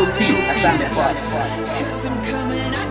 Crew T, asante fuerte. Cause I'm coming at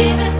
Even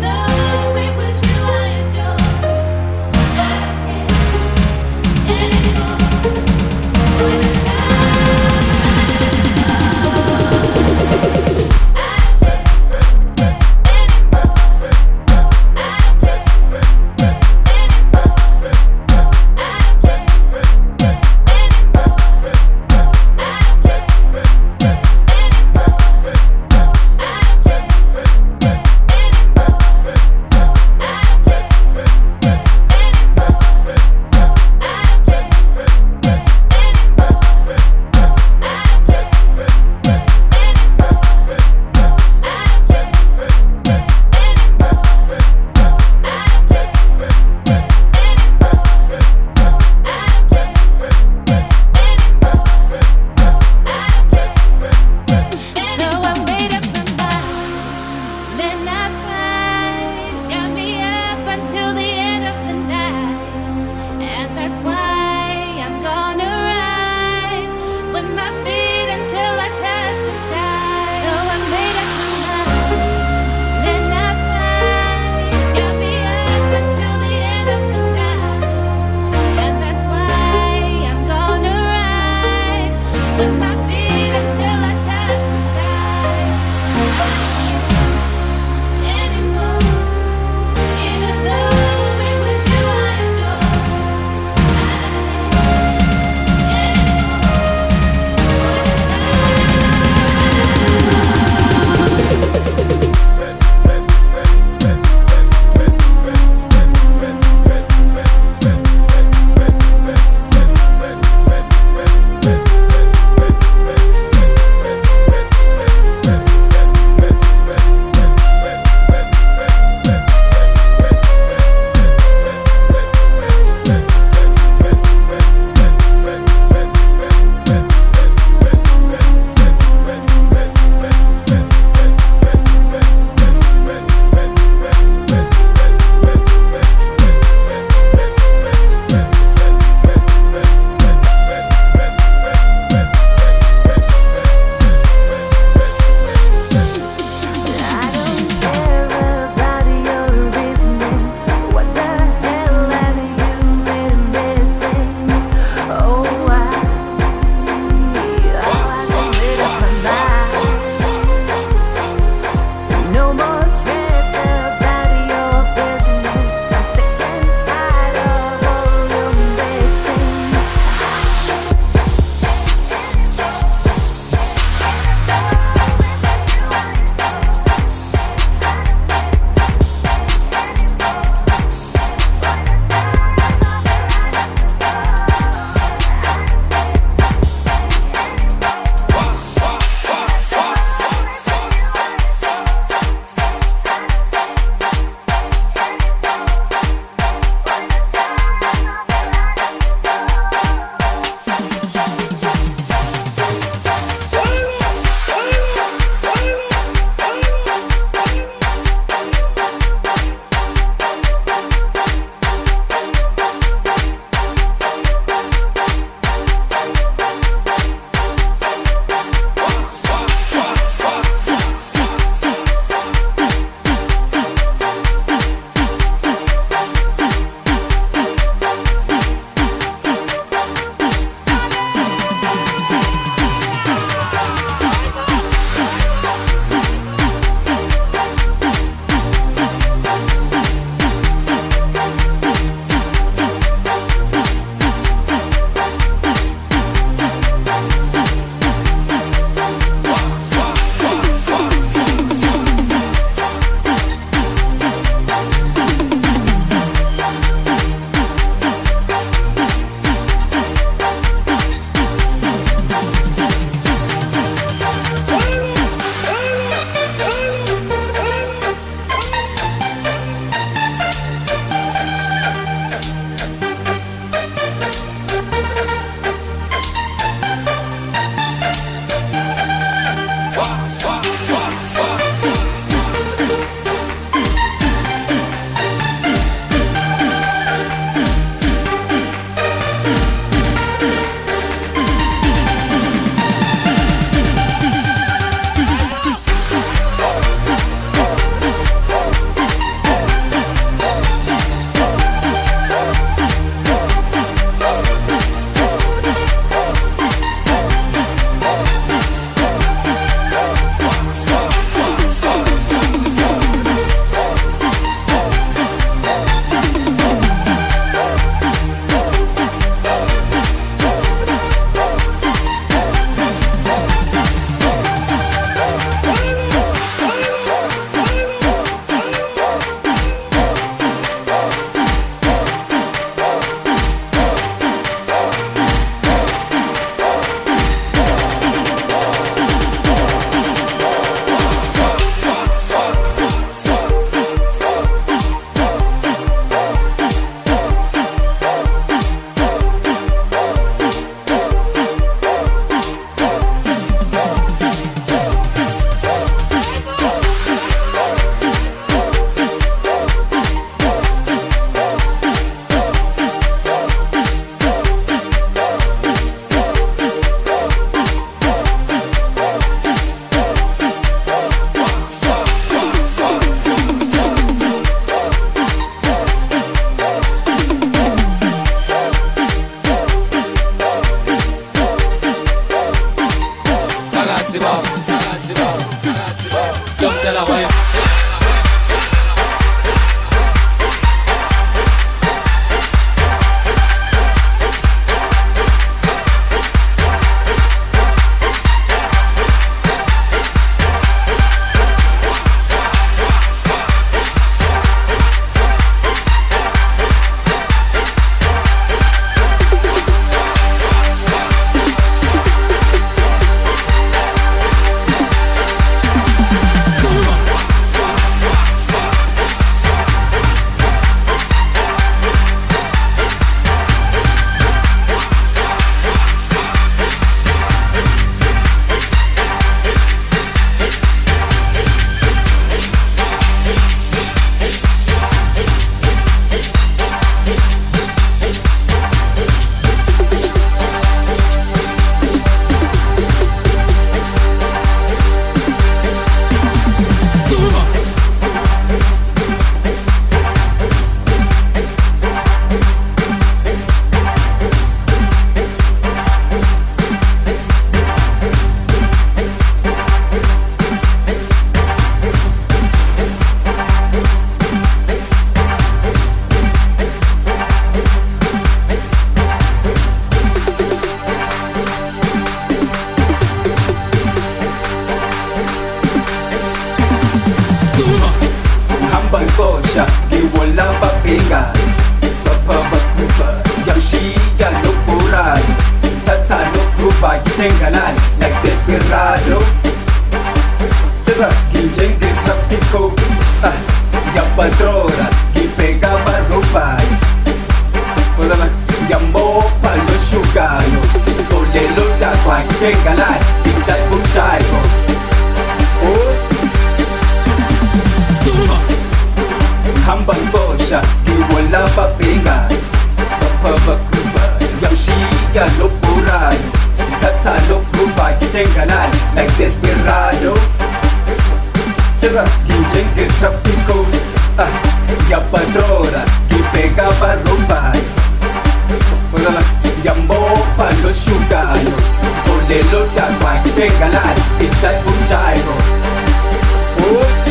Colorado Chega DJ de tráfico ah, E a patrona que pegava roupa Olha lá Yambo palo shugayo Olelo da quack Pegalar, it's time for gyro Oh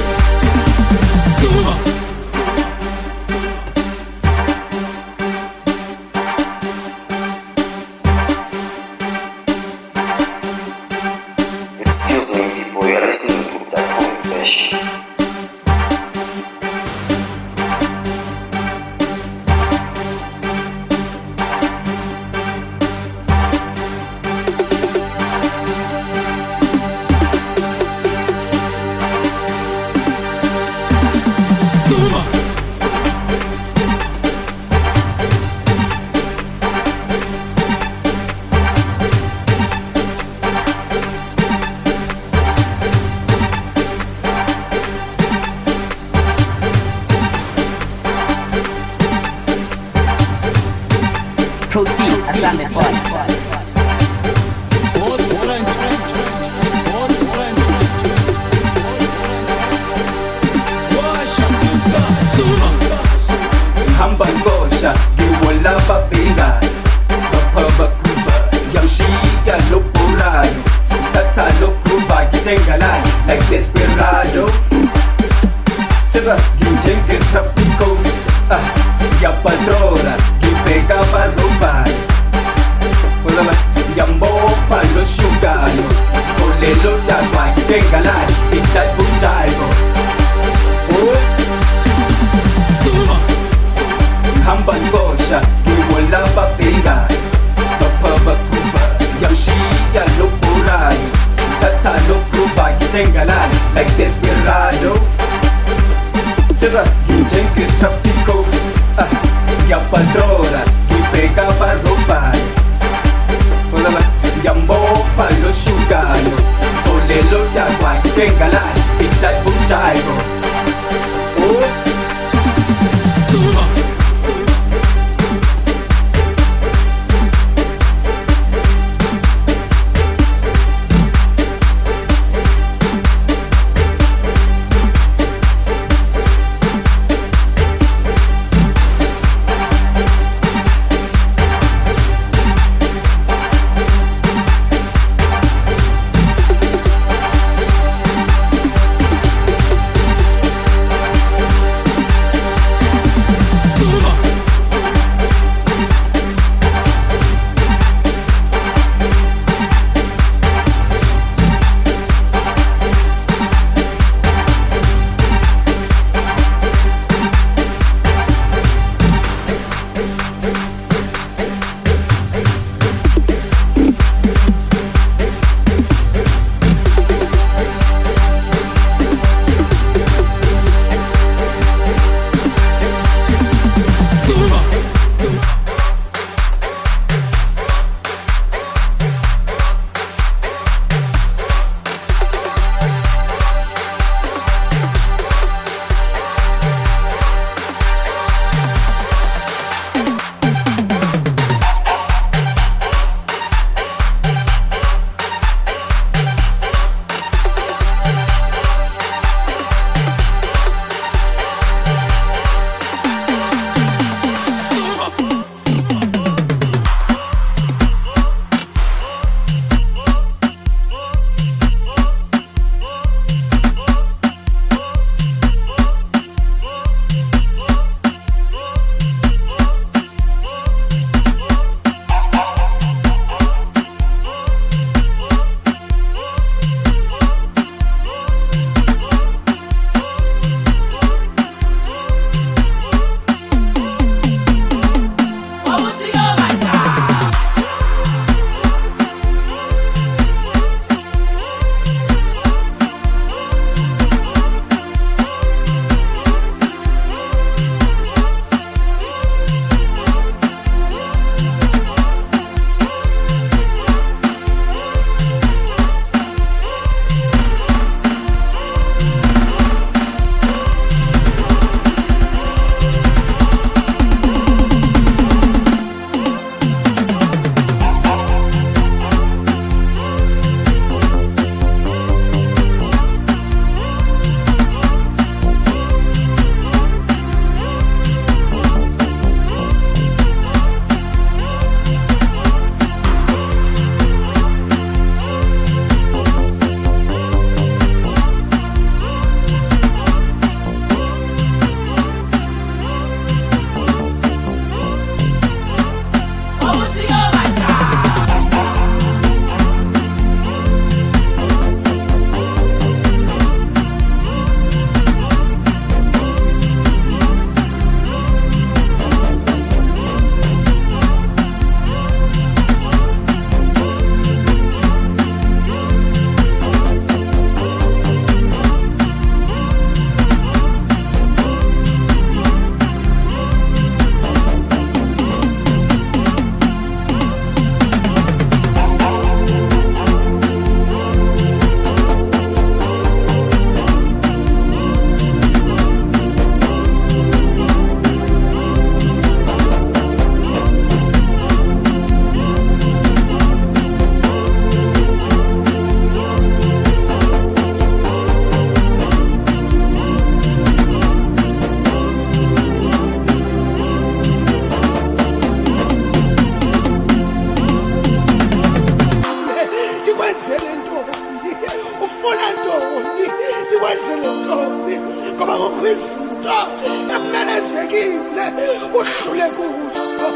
ekumelezekile udlule kuzo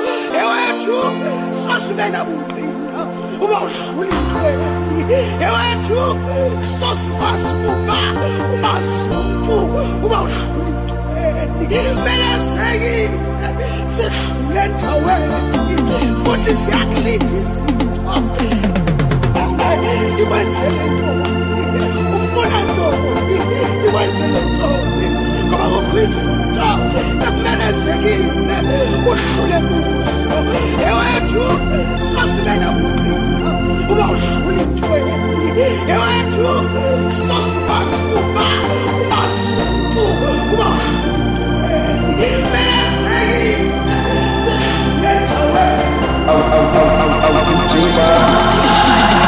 ewethu sosibe uba intweni ewethu uba intweni sidlule futhi siyakulinda izinto. Ndikwenzele ntoni ufuna ntoni ndikwenzele ntoni ngoba kukho izinto ekumelezekile udlule kuzo ewethu sosibe nabungqina uba udlula intweni ewethu sosikwazi uma umazumntu uba udlula intweni melezekile sidlule endaweni ndikwenzele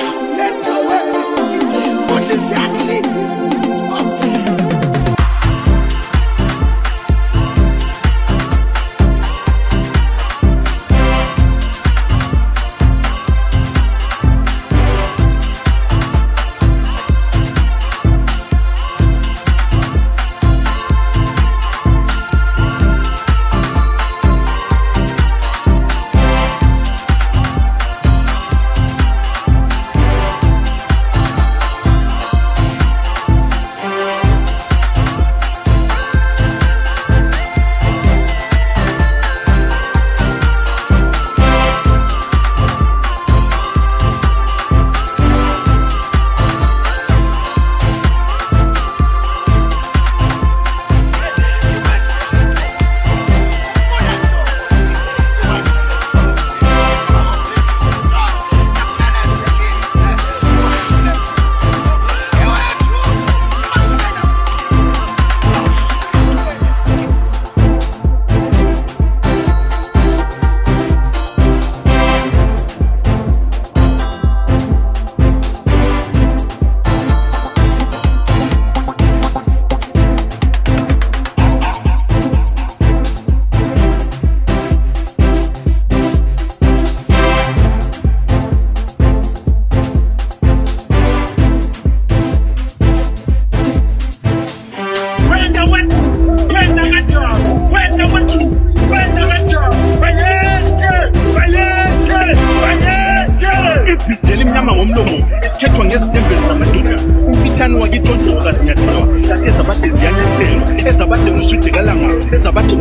sidlule endaweni futhi siyakulinda izinto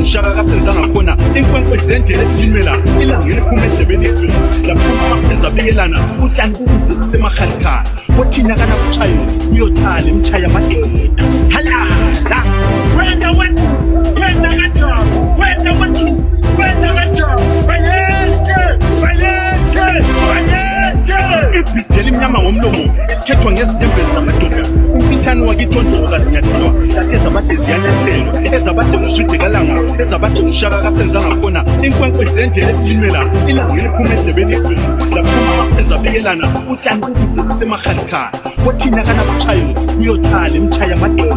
ushaka kasenzanga khona inkwenkwe zendlela ezilimela ilanga eliphuma endlebeni yethu laphuma ezabikelana utani kukuzekusemakhalikhali kothina kana kuchayo uyothala imchaya amadoda halala wena wena wena kanjani wena wena wena kanjani bayeke bayeke bayeke ibhidi elimnyama ngomlomo ithethwa ngezitembezi zamadoda umfitshane wakithonjoko kazinyathelwa kanti ezabade ziyanyathelo ezabade ngushudekalanga ezabade ngushaka kasenzangakhona inkwenkwezi endlela ezilimela ilanga eliphuma endlebeni yethu laphuma ezabikelana uhlani uzelisemakhalikhali kothina kanabuchayo uyothale mchaya amadela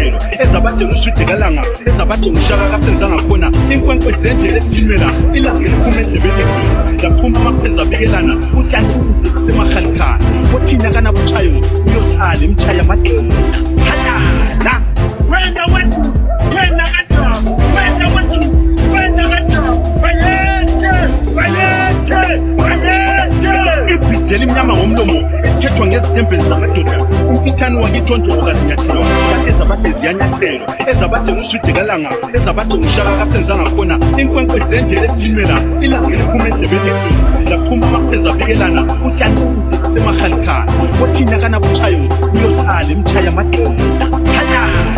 impumelelo ezabade ngushudekalanga ezabade ngushaka kasenza ngakhona inkwenkwe zendlela ezilimela ilanga eliphuma endlebeni yethu. Laphuma amaphezu abekelana ukanti uzekusemakhalikhali othina kanabutshayo uyozala imthaya amademo halala! Wena wethu wena kanjabo wena wethu wena kanjabo bayethe bayethe bayethe ibhideli imnyama ngomlomo kuthethwa ngezitembeni zamadoda. Umfitshane wakitshonjolokazi nyathilwa kade zabade ziyanyathelo ezabade ngushudekalanga ezabade ngushaka kasenzangakhona inkwenkwe zendele ezinwela ilanga liphuma endebelekini laphuma amaphwezabekelana utyanzi semakhalikhali wathina kanabutshayo uyothale mtshaya madoda khalaha